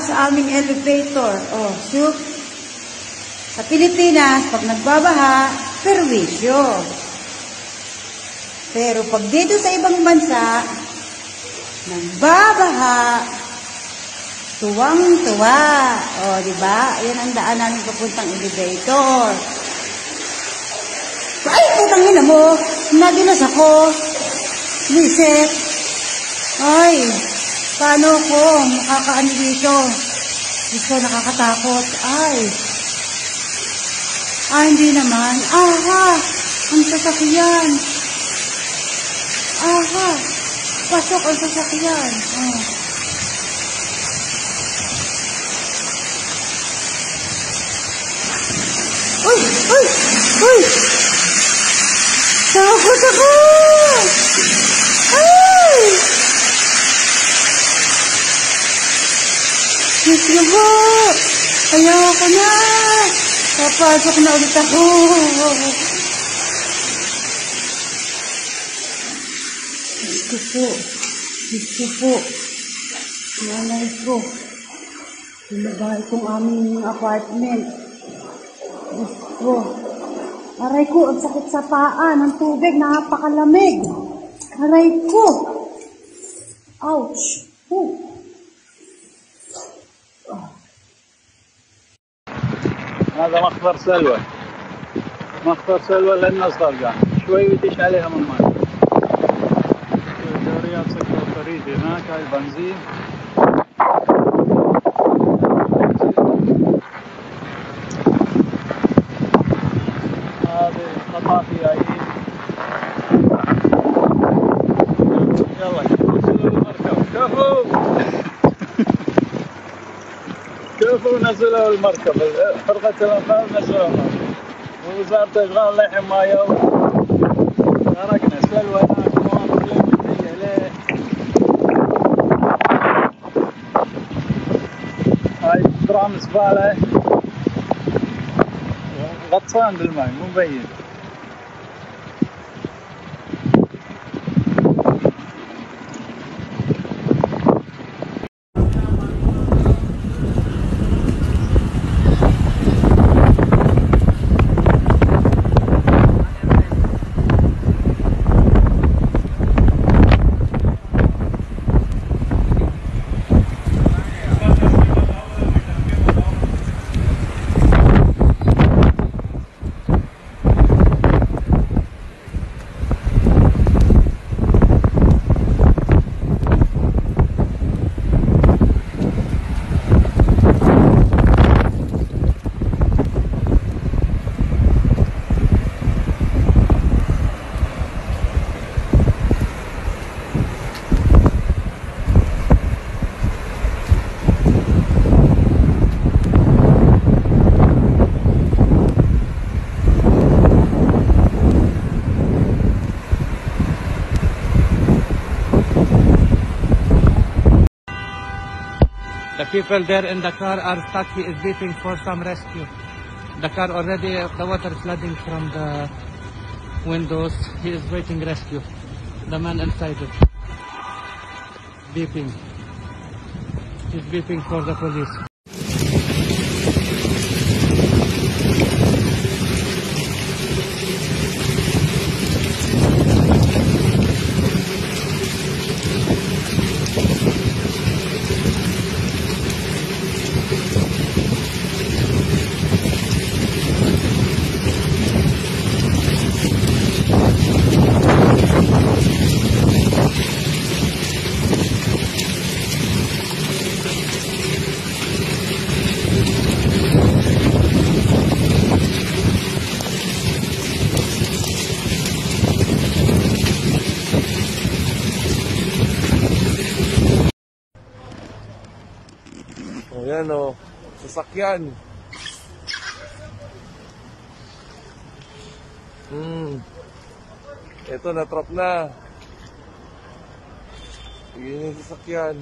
sa aming elevator. Oh, shoot. Sa Pilipinas, pag nagbabaha, perwisyo. Pero pag dito sa ibang bansa, nagbabaha, tuwang-tuwa. O, oh, di ba? Ayan ang daan namin papuntang elevator. Ay, putang ina mo. Naginas ako. Lisek. Ay, paano ko makakaano dito? Gusto, nakakatakot. Ay. Ah, hindi naman. Aha, ang sasakyan. Aha, pasok ang sasakyan. Oh. Uy! Uy! Uy! Takot ako! Ay! Diyos na po! Ayoko na! Papasok na ulit ako! Diyos ko po! Diyos ko po! Nanay ko! Binabahay kong aming apartment. Diyos ko! Aray ko, ang sakit sa paa ng tubig, napakalamig. Aray ko. Ouch. Oh. هذا مخفر سلوى. مخفر سلوى لن نصدر جان. شوي ويدش عليها من ماء دوريات سكر الطريق هناك هاي بنزين هذه قطافي هاي يلا نزلوا المركب كفو كفو نزلوا المركب. فرقة الأنفاق نزلوا المركب. ووزارة الإشغال ما يو. تركنا سلوى هاي درام زبالة غطسان بالماء مو مبين. People there in the car are stuck. He is waiting for some rescue. The car already, the water is flooding from the windows. He is waiting rescue. The man inside it. Beeping. He's beeping for the police. Sasakyan. Hmm. Ito, na. Yan yung sasakyan.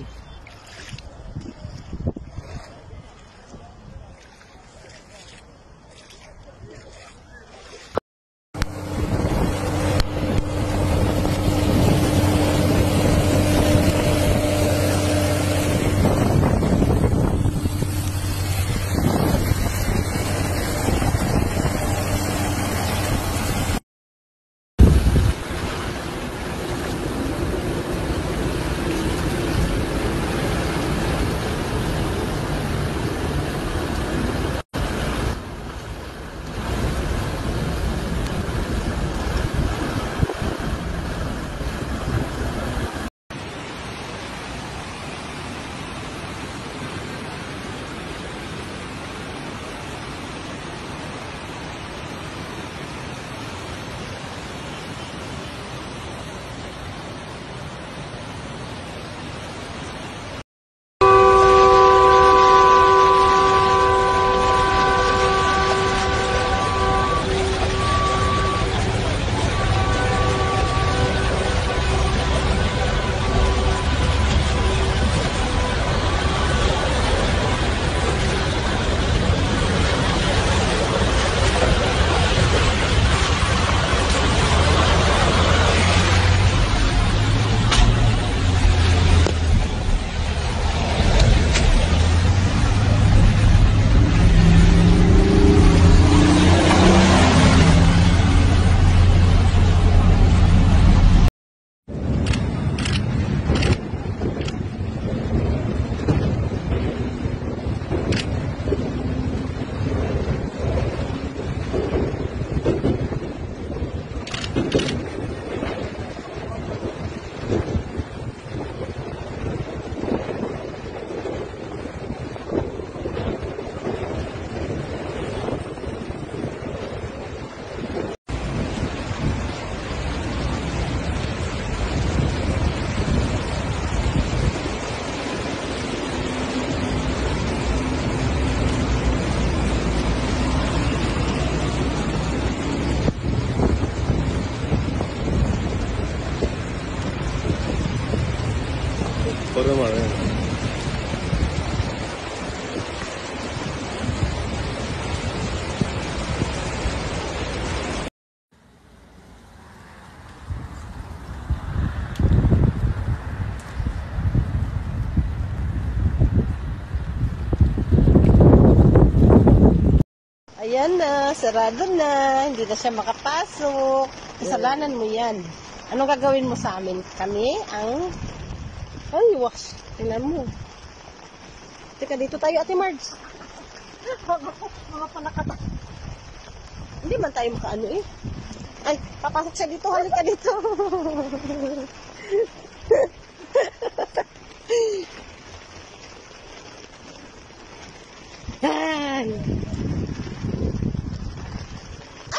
Ayan na, sarado na. Hindi na siya makapasok. Kasalanan mo yan. Anong gagawin mo sa amin? Kami ang... Ay, wax. Tingnan mo. Teka, dito tayo, Ate Marge. Mga panakata. Hindi man tayo makaano eh. Ay, papasok siya dito. Halika dito. Yan.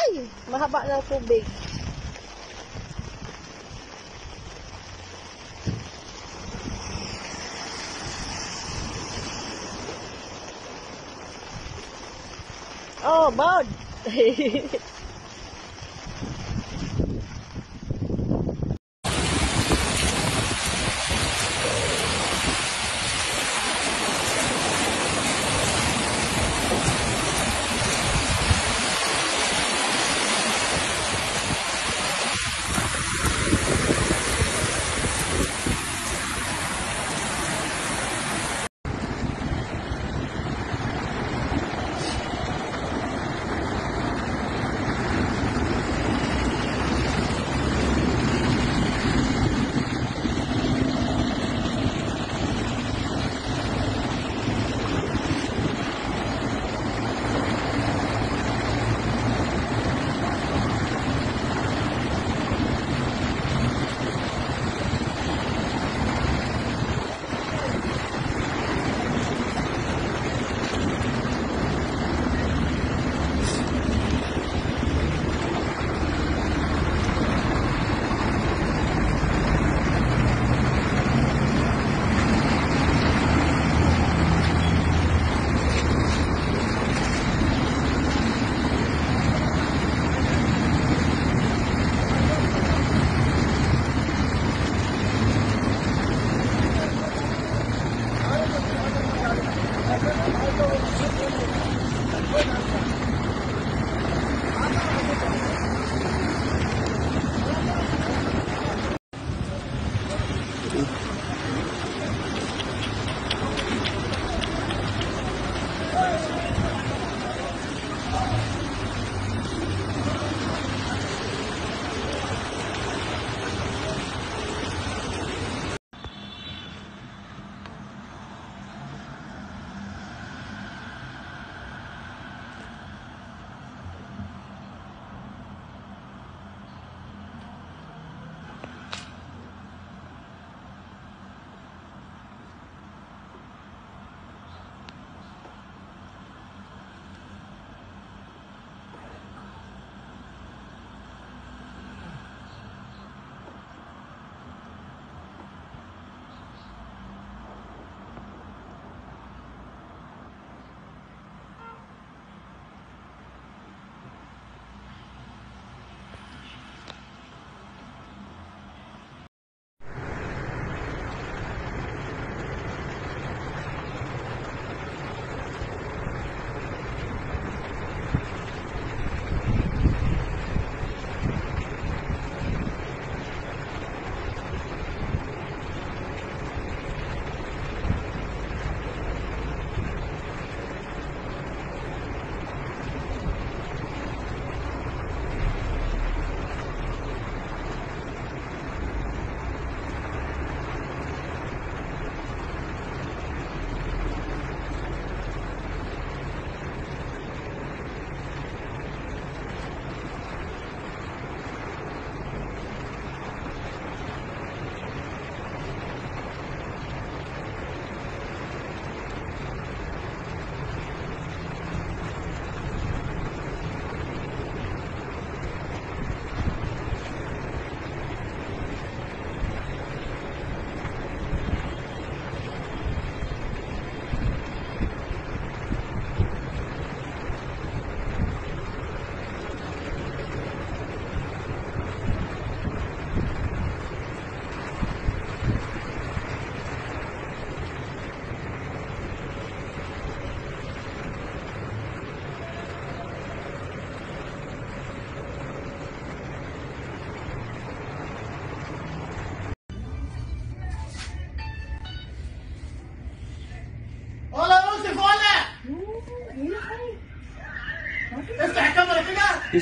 Ay, mahaba ng tubig. Oh, bird.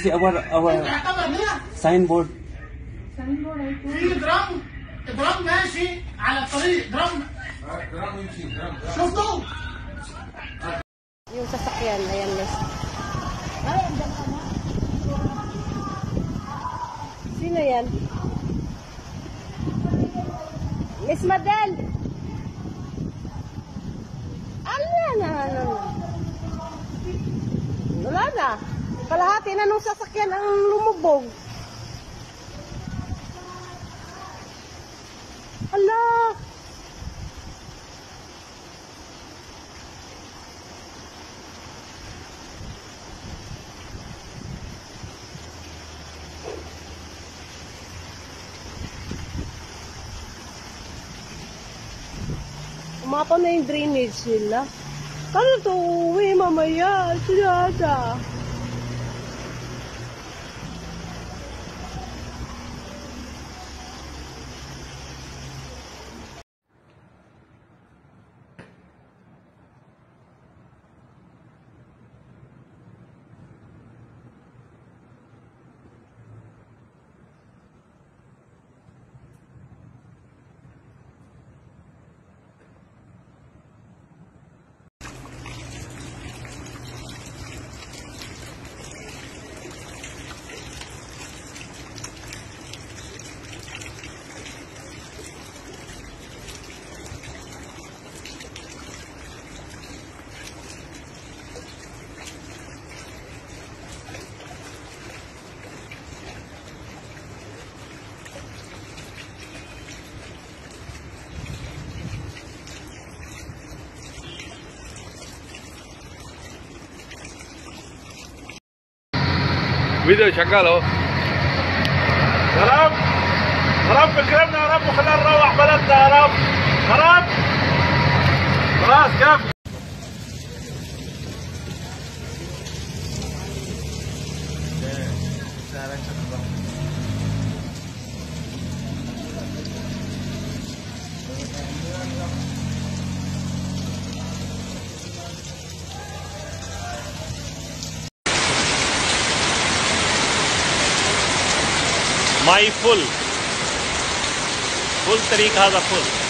You see our our signboard. في درام درام ماشي على الطريق. Umapa na yung drainage nila. Paano to uwi mamaya? Sinada. فيديو شغال اهو يا رب يا رب اكرمنا يا رب وخلينا نروح بلدنا يا رب. يا رب خلاص كفي full. Full तरीका full.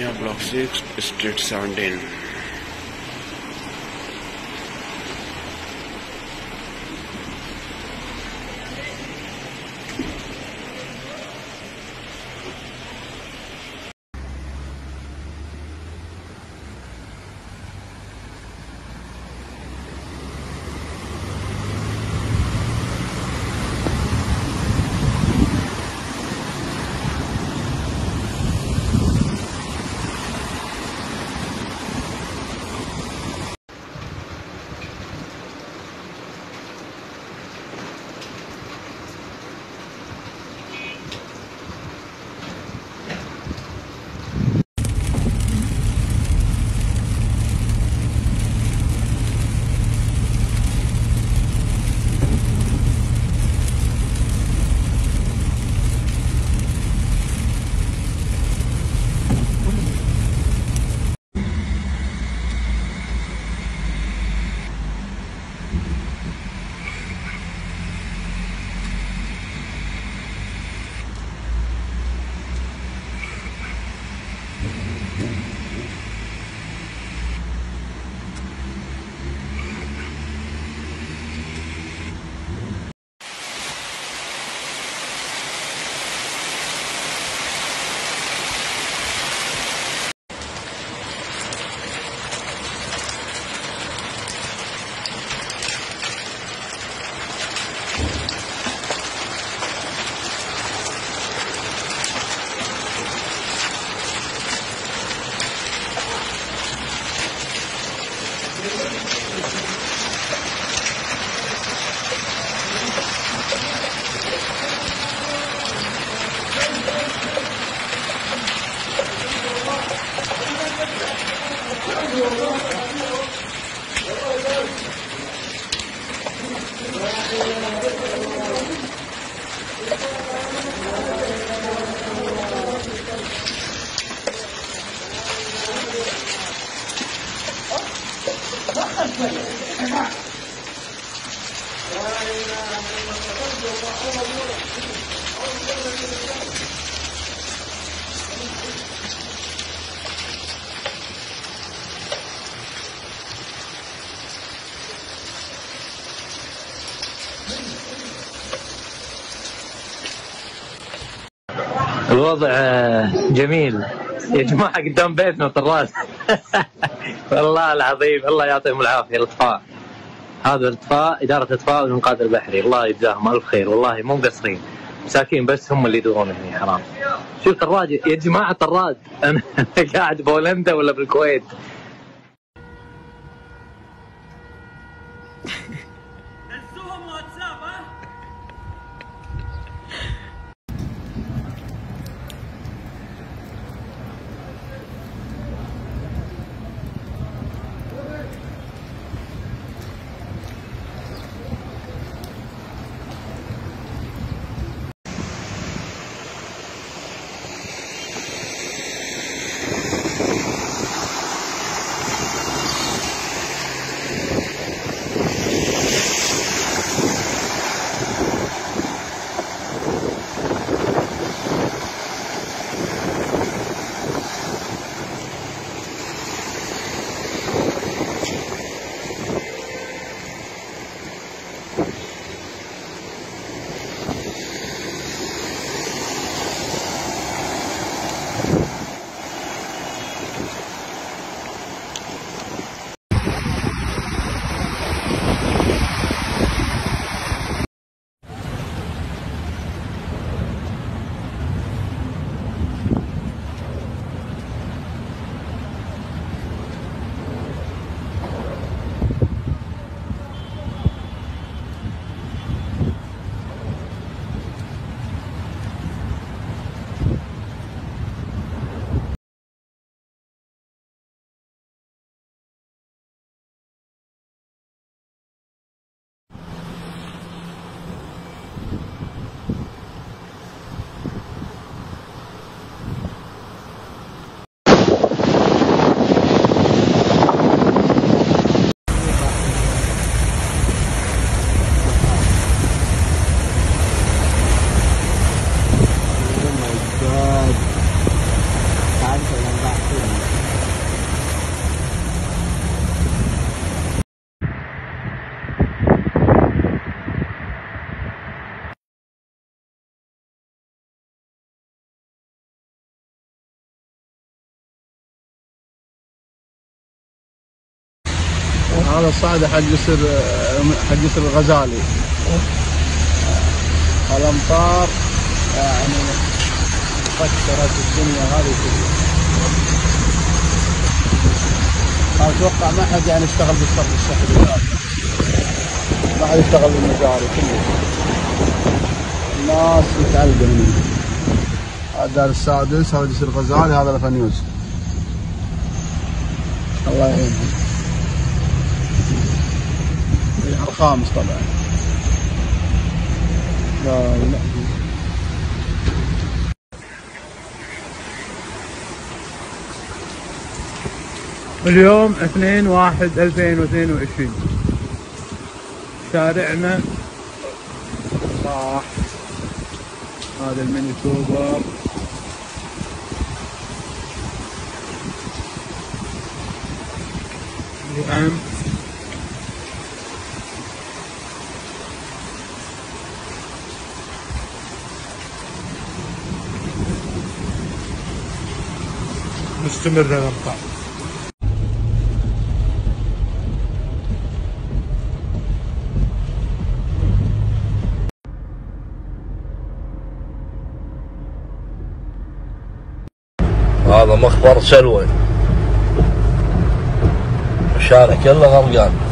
فل Block 6, Street 17. الوضع آه، جميل. يا جماعة قدام بيتنا طراز. والله العظيم الله يعطيهم العافية الإطفاء. هذا الإطفاء إدارة الإطفاء والإنقاذ البحري. الله يجزاهم ألف خير والله مو مقصرين. مساكين بس هم اللي يدورون هنا حرام. شوف طراد يا جماعة طراد أنا قاعد بولندا ولا بالكويت. هذا الصعد حق جسر حق جسر الغزالي. الأمطار يعني فكرت الدنيا هذه كلها. أتوقع ما حد يعني اشتغل بالصرف الصحي ما حد اشتغل بالمجاري كله. الناس متعلقه منه. هذا الدار السادس هذا جسر الغزالي هذا الفنيوز الله يعينهم. الخامس طبعا. لا لا. اليوم 2 1 2022 شارعنا. صاح هذا الميني كوبر نعم مستمر الامطار هذا مخبر سلوى. الشارع كله غرقان.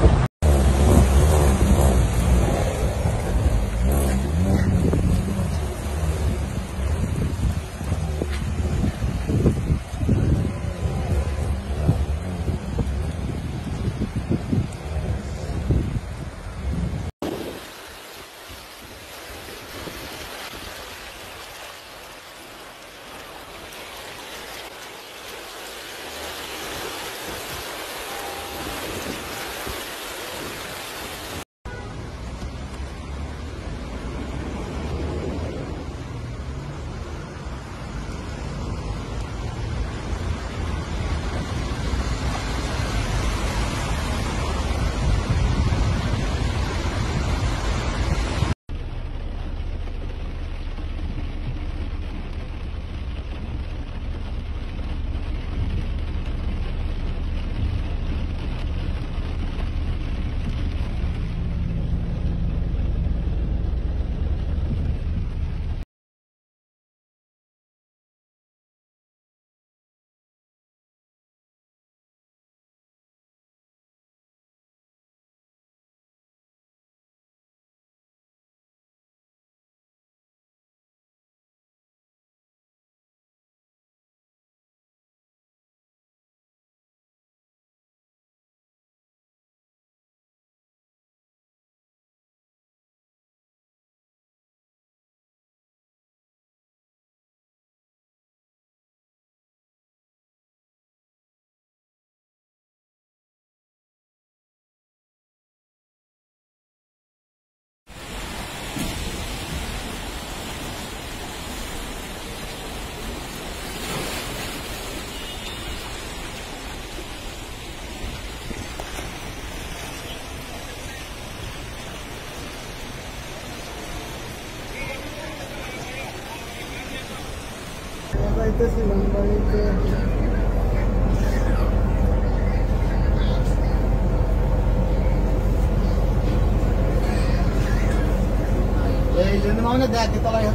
Balita silang balita. Dahil yun naman na dahil dito kayo.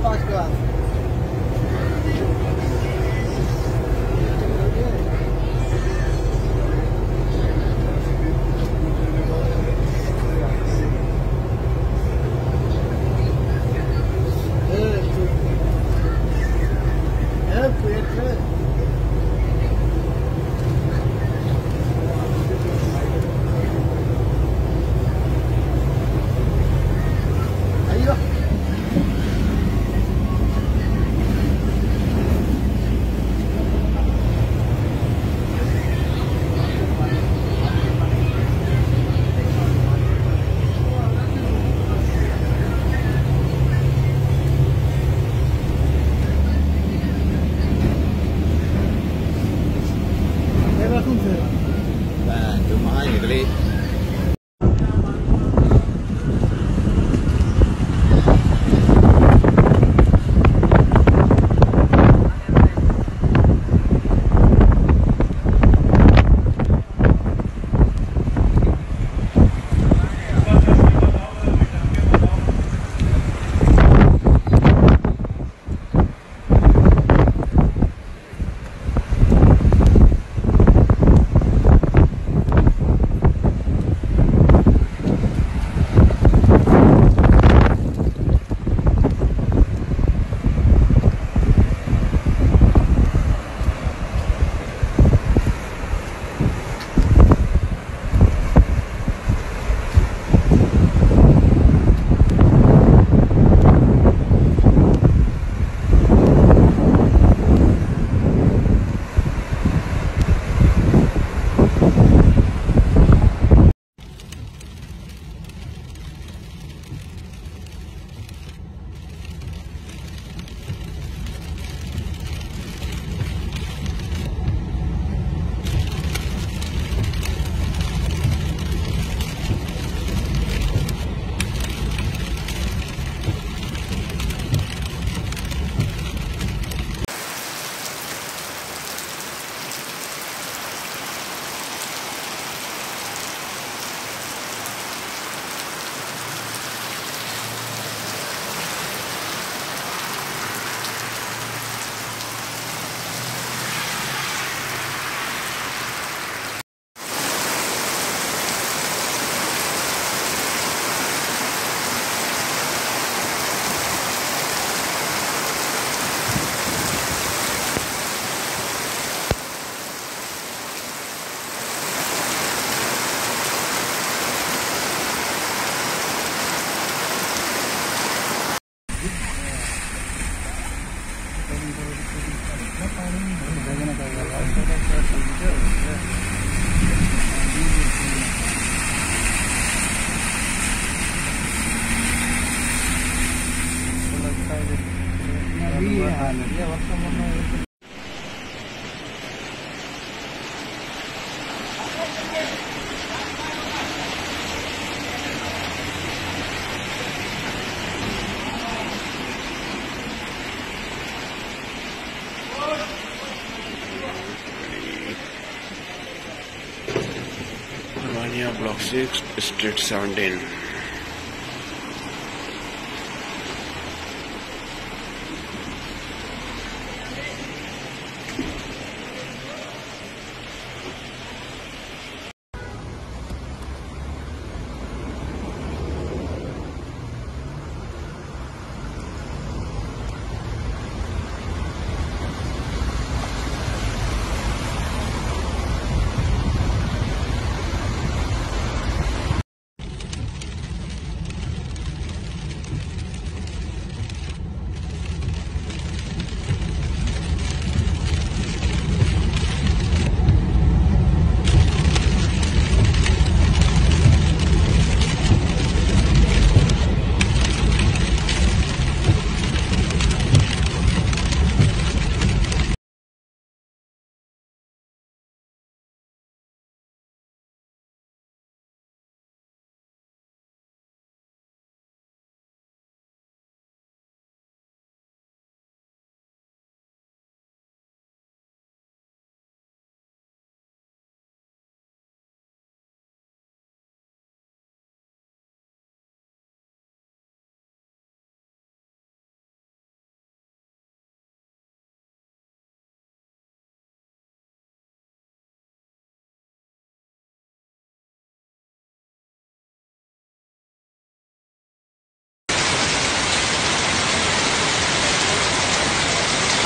Purnia block six street seventeen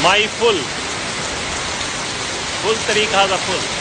my full. Full तरीका the full.